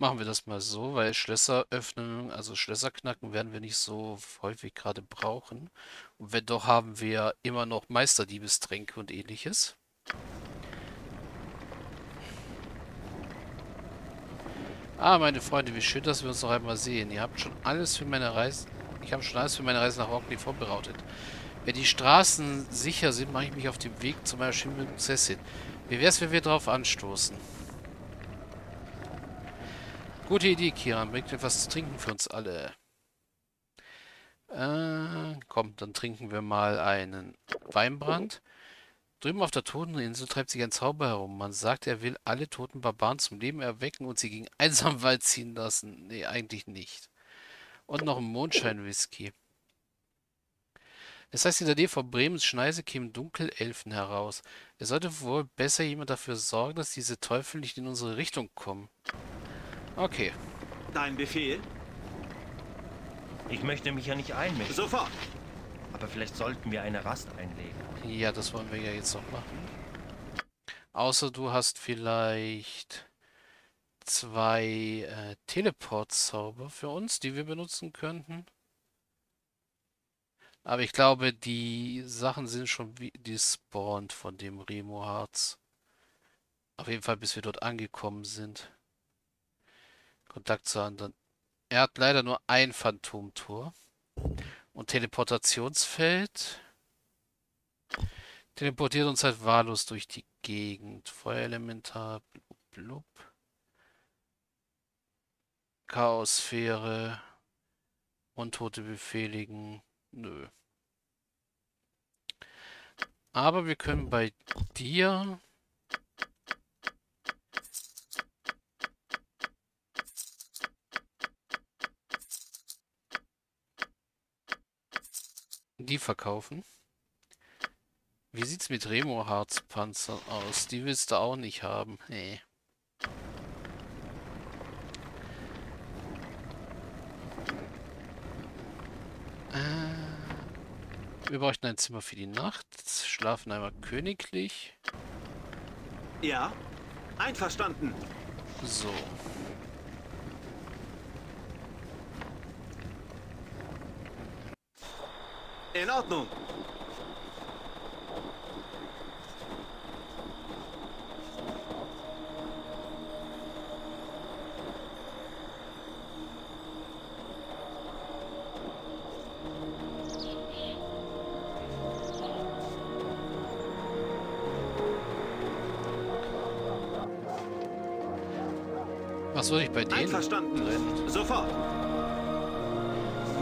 Machen wir das mal so, weil Schlösser öffnen, also Schlösser knacken werden wir nicht so häufig gerade brauchen. Und wenn doch, haben wir immer noch Meisterdiebestränke und ähnliches. Ah, meine Freunde, wie schön, dass wir uns noch einmal sehen. Ihr habt schon alles für meine Reise... Ich habe schon alles für meine Reise nach Orkney vorbereitet. Wenn die Straßen sicher sind, mache ich mich auf den Weg zu meiner schönen Prinzessin. Wie wäre es, wenn wir darauf anstoßen? Gute Idee, Kiran. Bringt etwas zu trinken für uns alle. Äh, komm, dann trinken wir mal einen Weinbrand. Drüben auf der Toteninsel treibt sich ein Zauber herum. Man sagt, er will alle toten Barbaren zum Leben erwecken und sie gegen einsamen Wald ziehen lassen. Nee, eigentlich nicht. Und noch ein Mondschein-Whisky. Es heißt, in der Nähe von Bremens Schneise kämen Dunkelelfen heraus. Es sollte wohl besser jemand dafür sorgen, dass diese Teufel nicht in unsere Richtung kommen. Okay. Dein Befehl? Ich möchte mich ja nicht einmischen. Sofort. Aber vielleicht sollten wir eine Rast einlegen. Ja, das wollen wir ja jetzt noch machen. Außer du hast vielleicht zwei äh, Teleport-Zauber für uns, die wir benutzen könnten. Aber ich glaube, die Sachen sind schon wie despawned von dem Remo-Harz. Auf jeden Fall, bis wir dort angekommen sind. Kontakt zu anderen. Er hat leider nur ein Phantomtor. Und Teleportationsfeld. Teleportiert uns halt wahllos durch die Gegend. Feuerelementar, blub, blub. Chaosphäre. Untote befehligen. Nö. Aber wir können bei dir die verkaufen. Wie sieht's mit Remo-Harzpanzern aus? Die willst du auch nicht haben. Nee. Äh, wir bräuchten ein Zimmer für die Nacht. Schlafen einmal königlich. Ja, einverstanden. So. In Ordnung. Was soll ich bei denen? Einverstanden. Drin?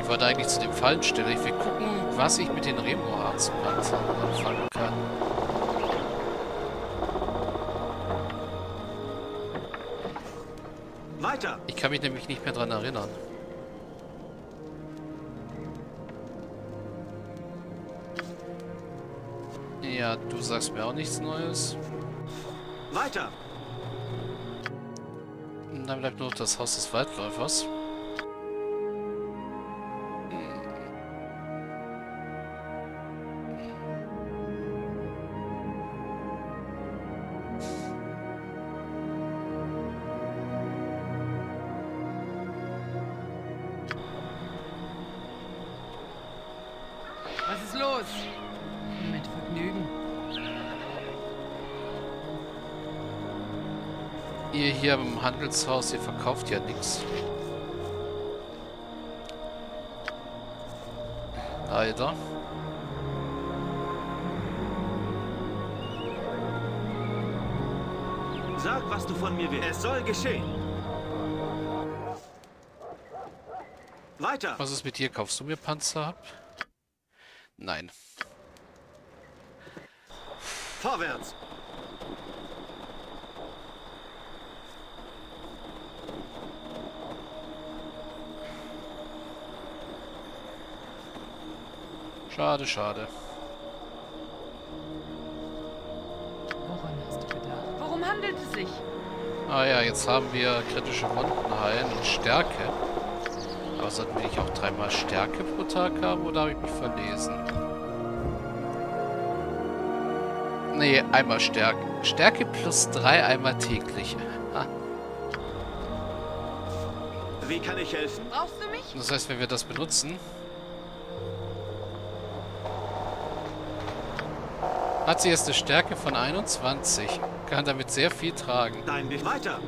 Wollte eigentlich zu dem Fallensteller. Ich will gucken, was ich mit den Remo-Harzpanzern anfangen kann. Weiter. Ich kann mich nämlich nicht mehr dran erinnern. Ja, du sagst mir auch nichts Neues. Weiter. Dann bleibt nur noch das Haus des Waldläufers. Los? Mit Vergnügen. Ihr hier im Handelshaus, ihr verkauft ja nichts. Leider. Sag, was du von mir willst. Es soll geschehen. Weiter. Was ist mit dir? Kaufst du mir Panzer ab? Nein. Vorwärts. Schade, schade. Woran hast du gedacht? Worum handelt es sich? Ah ja, jetzt haben wir kritische Wunden heilen und Stärke. Aber sollten wir nicht auch dreimal Stärke pro Tag haben oder habe ich mich verlesen? Nee, einmal Stärke. Stärke plus drei einmal täglich. Ha. Wie kann ich helfen? Brauchst du mich? Das heißt, wenn wir das benutzen, hat sie jetzt eine Stärke von 21. Kann damit sehr viel tragen. Dein Be Weiter!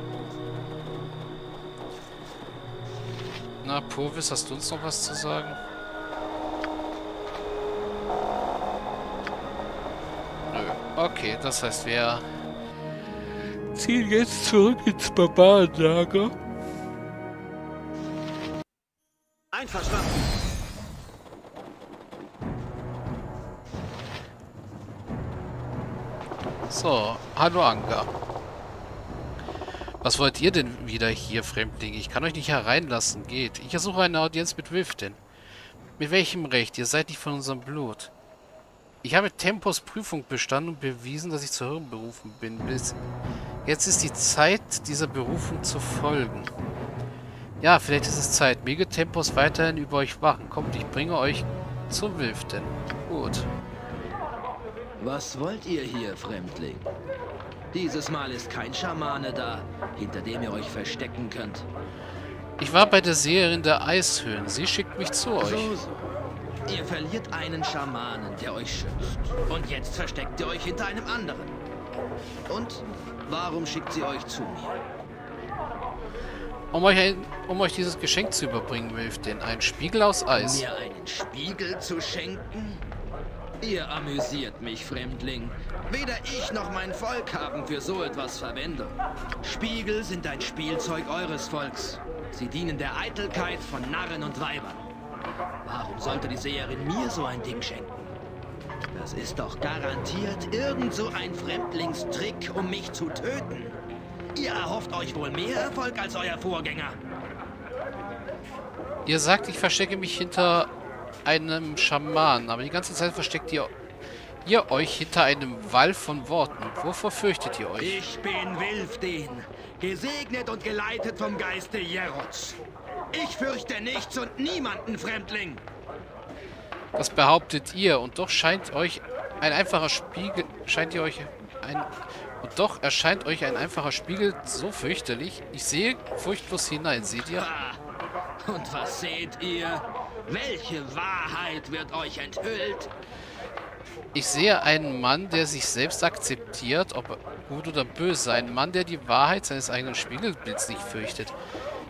Na, Purvis, hast du uns noch was zu sagen? Nö. Okay, das heißt, wir ziehen jetzt zurück ins Barbarenlager. Einverstanden! So, hallo Anga. Was wollt ihr denn wieder hier, Fremdlinge? Ich kann euch nicht hereinlassen. Geht. Ich ersuche eine Audienz mit Wiften. Mit welchem Recht? Ihr seid nicht von unserem Blut. Ich habe Tempos Prüfung bestanden und bewiesen, dass ich zur Hirn berufen bin. Bis jetzt ist die Zeit, dieser Berufung zu folgen. Ja, vielleicht ist es Zeit. Möge Tempos weiterhin über euch wachen. Kommt, ich bringe euch zu Wiften. Gut. Was wollt ihr hier, Fremdling? Dieses Mal ist kein Schamane da, hinter dem ihr euch verstecken könnt. Ich war bei der Seherin der Eishöhlen. Sie schickt mich zu euch. So, so. Ihr verliert einen Schamanen, der euch schützt. Und jetzt versteckt ihr euch hinter einem anderen. Und warum schickt sie euch zu mir? Um euch, ein, um euch dieses Geschenk zu überbringen, Wölftin. Ein Spiegel aus Eis. Mir einen Spiegel zu schenken? Ihr amüsiert mich, Fremdling. Weder ich noch mein Volk haben für so etwas Verwendung. Spiegel sind ein Spielzeug eures Volks. Sie dienen der Eitelkeit von Narren und Weibern. Warum sollte die Seherin mir so ein Ding schenken? Das ist doch garantiert irgend so ein Fremdlingstrick, um mich zu töten. Ihr erhofft euch wohl mehr Erfolg als euer Vorgänger. Ihr sagt, ich verstecke mich hinter einem Schaman, aber die ganze Zeit versteckt ihr, ihr euch hinter einem Wall von Worten. Wovor fürchtet ihr euch? Ich bin Wilfdin, gesegnet und geleitet vom Geiste Jerots. Ich fürchte nichts und niemanden, Fremdling. Das behauptet ihr und doch scheint euch ein einfacher Spiegel, scheint ihr euch ein, und doch erscheint euch ein einfacher Spiegel so fürchterlich. Ich sehe furchtlos hinein, seht ihr? Ah, Und was seht ihr? Welche Wahrheit wird euch enthüllt? Ich sehe einen Mann, der sich selbst akzeptiert, ob er gut oder böse. Ein Mann, der die Wahrheit seines eigenen Spiegelbilds nicht fürchtet.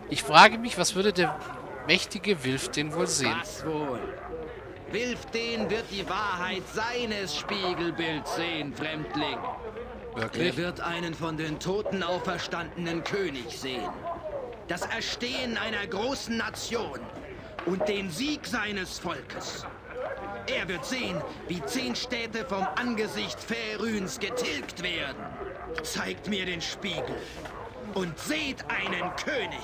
Ich frage mich, was würde der mächtige Wilf den wohl sehen? Was wohl? Wilfden wird die Wahrheit seines Spiegelbilds sehen, Fremdling. Er Wirklich? wird einen von den Toten auferstandenen König sehen. Das Erstehen einer großen Nation und den Sieg seines Volkes. Er wird sehen, wie zehn Städte vom Angesicht Ferüns getilgt werden. Zeigt mir den Spiegel und seht einen König.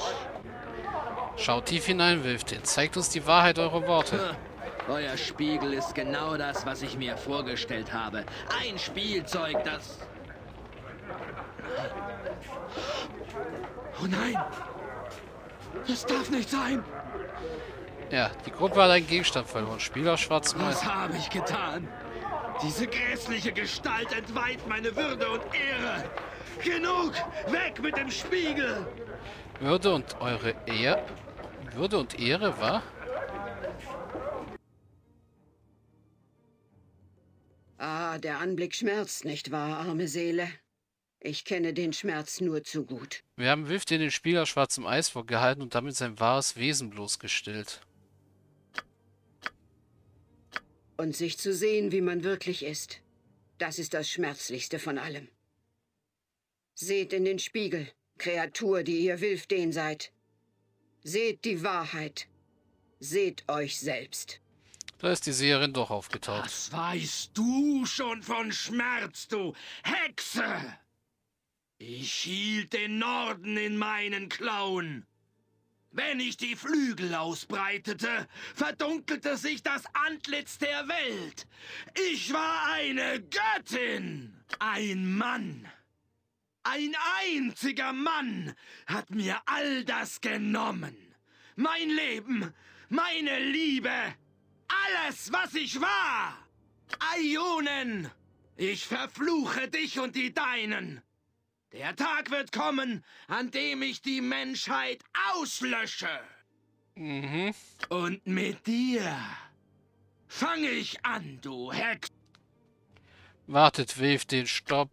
Schaut tief hinein, Wilftin. Zeigt uns die Wahrheit eurer Worte. Euer Spiegel ist genau das, was ich mir vorgestellt habe. Ein Spielzeug, das... Oh nein! Das darf nicht sein! Ja, die Gruppe hat einen Gegenstand verloren. Spieler schwarz Was habe ich getan? Diese grässliche Gestalt entweiht meine Würde und Ehre! Genug! Weg mit dem Spiegel! Würde und eure Ehre. Würde und Ehre, war? Ah, der Anblick schmerzt, nicht wahr, arme Seele? Ich kenne den Schmerz nur zu gut. Wir haben Wilftin den Spieler schwarzem Eis vorgehalten und damit sein wahres Wesen bloßgestellt. Und sich zu sehen, wie man wirklich ist, das ist das Schmerzlichste von allem. Seht in den Spiegel, Kreatur, die ihr Wilfden seid. Seht die Wahrheit. Seht euch selbst. Da ist die Seherin doch aufgetaucht. Was weißt du schon von Schmerz, du Hexe? Ich hielt den Norden in meinen Klauen. Wenn ich die Flügel ausbreitete, verdunkelte sich das Antlitz der Welt. Ich war eine Göttin. Ein Mann. Ein einziger Mann hat mir all das genommen. Mein Leben, meine Liebe, alles, was ich war. Ionen, ich verfluche dich und die Deinen. Der Tag wird kommen, an dem ich die Menschheit auslösche. Mhm. Und mit dir fange ich an, du Hex. Wartet, wirft den Stopp.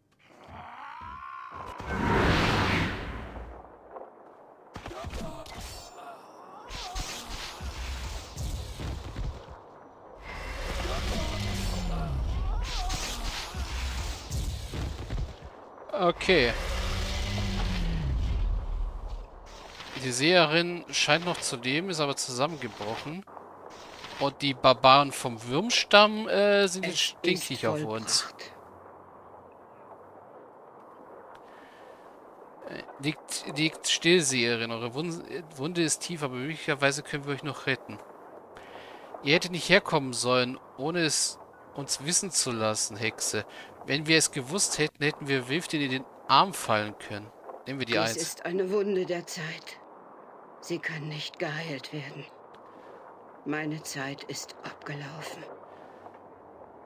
Okay. Die Seherin scheint noch zu leben, ist aber zusammengebrochen. Und die Barbaren vom Würmstamm äh, sind jetzt stinkig auf uns. vollbracht. Liegt, liegt still, Seherin. Eure Wun- Wunde ist tief, aber möglicherweise können wir euch noch retten. Ihr hättet nicht herkommen sollen, ohne es uns wissen zu lassen, Hexe. Wenn wir es gewusst hätten, hätten wir Wilftin in den Arm fallen können. Nehmen wir die Dies Eins. ist eine Wunde der Zeit. Sie kann nicht geheilt werden. Meine Zeit ist abgelaufen.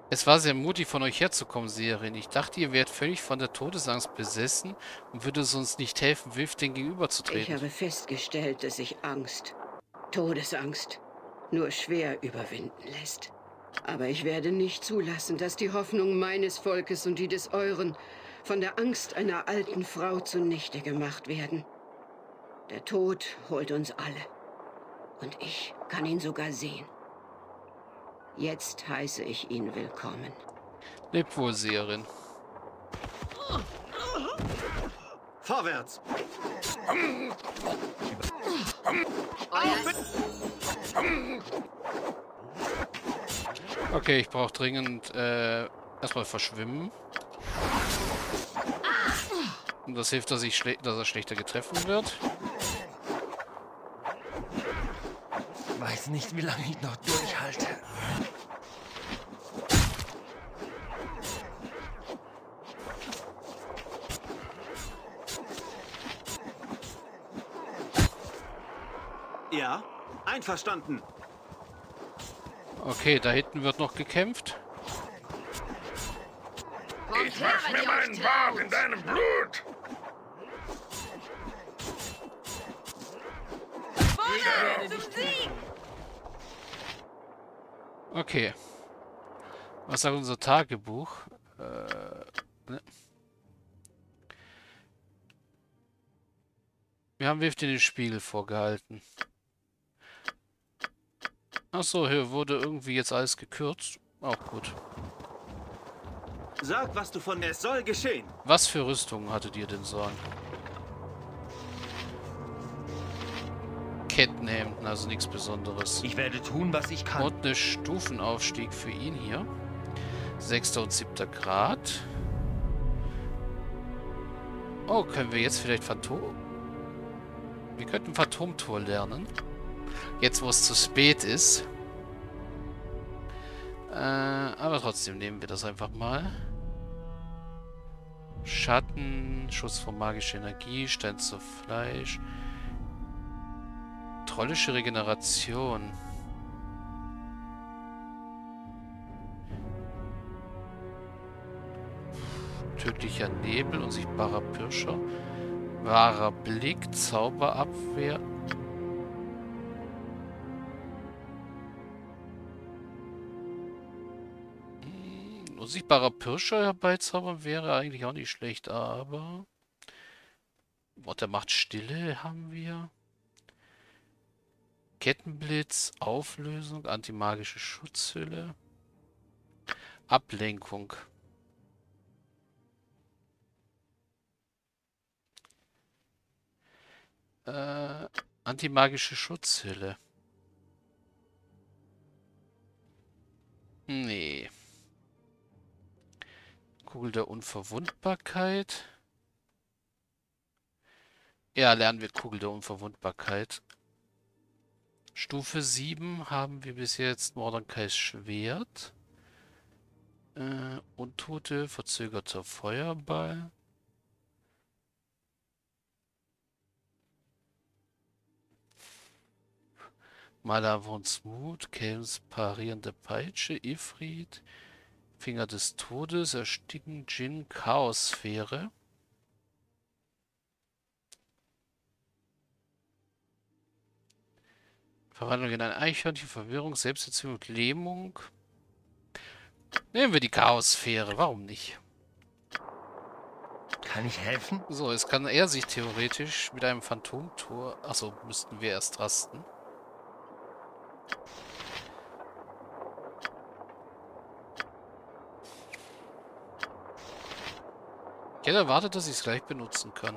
Es war sehr mutig von euch herzukommen, Seherin. Ich dachte, ihr wärt völlig von der Todesangst besessen und würde es uns nicht helfen, Wilftin Ich gegenüberzutreten. habe festgestellt, dass sich Angst, Todesangst, nur schwer überwinden lässt. Aber ich werde nicht zulassen, dass die Hoffnung meines Volkes und die des euren von der Angst einer alten Frau zunichte gemacht werden. Der Tod holt uns alle. Und ich kann ihn sogar sehen. Jetzt heiße ich ihn willkommen. Lebt wohl, Seherin. Vorwärts! Okay, ich brauche dringend äh, erstmal verschwimmen. Und das hilft, dass, ich schle dass er schlechter getroffen wird. Weiß nicht, wie lange ich noch durchhalte. Ja, einverstanden. Okay, da hinten wird noch gekämpft. Ich wasch mir meinen Bart in deinem Blut. Okay. Was sagt unser Tagebuch? Äh, ne. Wir haben Wift in den Spiegel vorgehalten. Achso, hier wurde irgendwie jetzt alles gekürzt. Auch gut. Sag, was du von Es soll geschehen. Was für Rüstungen hattet ihr denn so an? Kettenhemden, also nichts Besonderes. Ich werde tun, was ich kann. Und eine Stufenaufstieg für ihn hier. Sechster und siebter Grad. Oh, können wir jetzt vielleicht Phantom... Wir könnten Phantomtor lernen. Jetzt, wo es zu spät ist. Äh, aber trotzdem nehmen wir das einfach mal. Schatten, Schuss von magischer Energie, Stein zu Fleisch. Trollische Regeneration. Tödlicher Nebel, unsichtbarer Pirscher. Wahrer Blick, Zauberabwehr. Unsichtbarer Pirscher herbeizaubern wäre eigentlich auch nicht schlecht, aber... Wort der Macht Stille haben wir. Kettenblitz, Auflösung, antimagische Schutzhülle. Ablenkung. Äh, antimagische Schutzhülle. Nee. Kugel der Unverwundbarkeit. Ja, lernen wir Kugel der Unverwundbarkeit. Stufe 7 haben wir bis jetzt Mordankais Schwert. Äh, Untote, verzögerter Feuerball. Malavons Mut, Kelms parierende Peitsche, Ifrit, Finger des Todes, ersticken Jin Chaosphäre. Verwandlung in ein Eichhörnchen, Verwirrung, Selbsterziehung und Lähmung. Nehmen wir die Chaosphäre, warum nicht? Kann ich helfen? So, jetzt kann er sich theoretisch mit einem Phantomtor... Achso, müssten wir erst rasten. Hätte erwartet, dass ich es gleich benutzen kann.